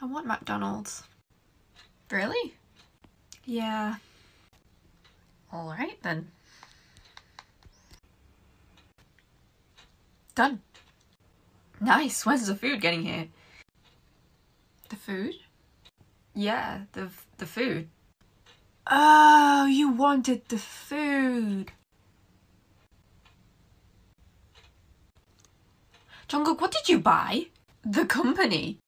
I want McDonald's. Really? Yeah. Alright then. Done. Nice. When's the food getting here? The food? Yeah, the the food. Oh, you wanted the food. Jungkook, what did you buy? The company.